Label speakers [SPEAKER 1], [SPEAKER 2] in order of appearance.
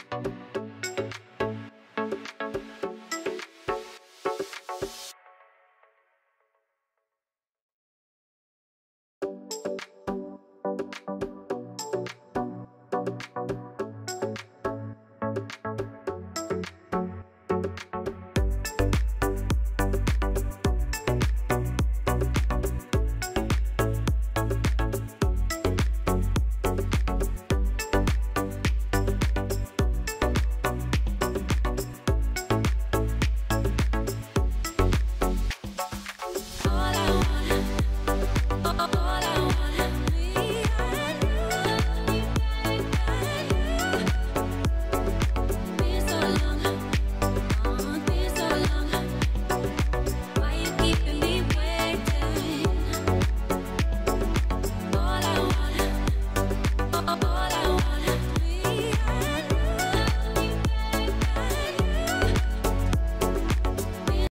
[SPEAKER 1] you